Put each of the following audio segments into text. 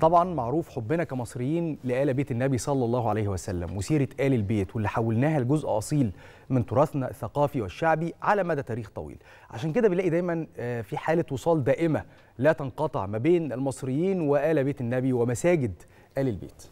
طبعا معروف حبنا كمصريين لآل بيت النبي صلى الله عليه وسلم وسيرة آل البيت واللي حولناها لجزء أصيل من تراثنا الثقافي والشعبي على مدى تاريخ طويل. عشان كده بنلاقي دايما آه، في حالة وصال دائمة لا تنقطع ما بين المصريين وآل بيت النبي ومساجد آل البيت.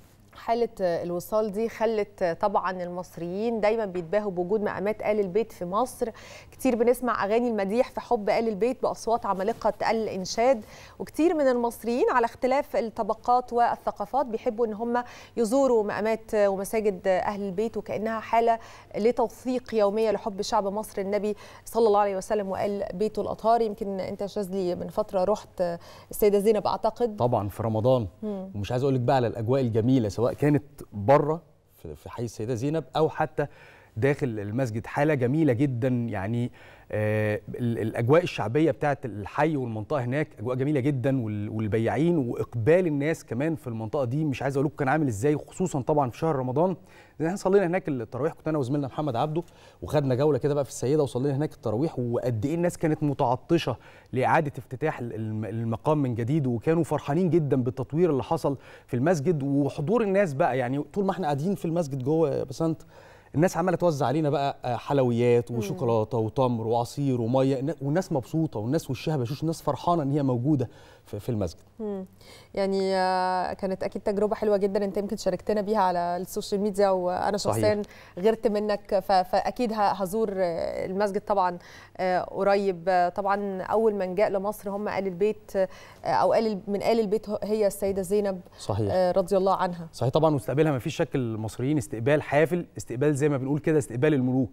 حالة الوصال دي خلت طبعا المصريين دايما بيتباهوا بوجود مقامات آل البيت في مصر. كتير بنسمع أغاني المديح في حب آل البيت بأصوات عمالقة الإنشاد. وكتير من المصريين على اختلاف الطبقات والثقافات بيحبوا إن هم يزوروا مقامات ومساجد أهل البيت وكأنها حالة لتوثيق يومية لحب شعب مصر. النبي صلى الله عليه وسلم وآل بيته الأطهار. يمكن أنت يا شاذلي من فترة رحت السيدة زينب أعتقد. طبعا في رمضان. مم. ومش عايز أقول لك بقى على الأجواء الجميلة سواء كانت بره في حي السيده زينب أو حتى داخل المسجد حالة جميلة جدا يعني آه ال- الأجواء الشعبية بتاعت الحي والمنطقة هناك أجواء جميلة جدا وال- والبياعين وإقبال الناس كمان في المنطقة دي. مش عايز أقول لكم كان عامل إزاي خصوصا طبعا في شهر رمضان. إحنا صلينا هناك التراويح كنت أنا وزميلنا محمد عبده وخدنا جولة كده بقى في السيدة وصلينا هناك التراويح وقد إيه الناس كانت متعطشة لإعادة افتتاح ال- الم- المقام من جديد وكانوا فرحانين جدا بالتطوير اللي حصل في المسجد. وحضور الناس بقى يعني طول ما إحنا قاعدين في المسجد جوه يا بسنت الناس عمالة توزع علينا بقى آه، حلويات وشوكولاتة وتمر وعصير ومية النا- والناس مبسوطة والناس وشها بشوش الناس فرحانة إن هي موجودة في المسجد. يعني آه، كانت أكيد تجربة حلوة جدا أنت يمكن شاركتنا بيها على ال social media وأنا. شخصيا غيرت منك فأكيد هزور آه، المسجد طبعا قريب. طبعا أول من جاء لمصر هم ال البيت أو آل من ال البيت هي السيدة زينب صحيح. رضي الله عنها. صحيح طبعا واستقبالها ما فيش شك المصريين استقبال حافل استقبال زي ما بنقول كده استقبال الملوك.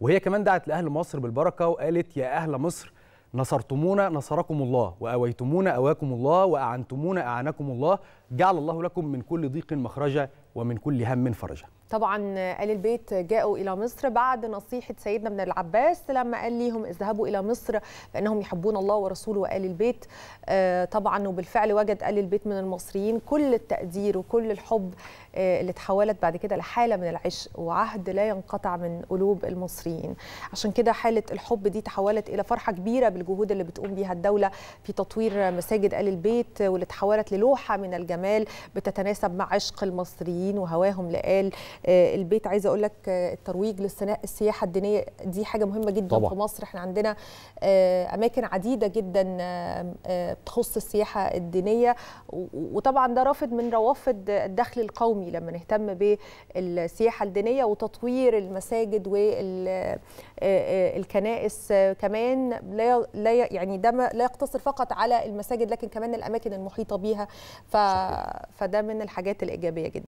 وهي كمان دعت لأهل مصر بالبركة وقالت يا أهل مصر نصرتمونا نصركم الله وأويتمونا أواكم الله وأعنتمونا أعانكم الله جعل الله لكم من كل ضيق مخرجا ومن كل هم فرجا طبعا آل البيت جاءوا إلى مصر بعد نصيحة سيدنا ابن العباس لما قال ليهم اذهبوا إلى مصر فإنهم يحبون الله ورسوله وآل البيت. آه، طبعا وبالفعل وجد آل البيت من المصريين كل التقدير وكل الحب آه، اللي تحولت بعد كده لحالة من العشق وعهد لا ينقطع من قلوب المصريين. عشان كده حالة الحب دي تحولت إلى فرحة كبيرة بالجهود اللي بتقوم بيها الدولة في تطوير مساجد آل البيت واللي تحولت للوحة من الجمال بتتناسب مع عشق المصريين. وهواهم لآل. آه، البيت عايزه أقول لك آه، الترويج للسياحه الدينية دي حاجة مهمة جدا طبعاً. في مصر. إحنا عندنا آه، أماكن عديدة جدا بتخص السياحة الدينية. وطبعا ده رافد من روافد الدخل القومي لما نهتم بالسياحة الدينية وتطوير المساجد والكنائس كمان لا يعني ده لا يقتصر فقط على المساجد لكن كمان الأماكن المحيطة بيها. ف... فده من الحاجات الإيجابية جدا.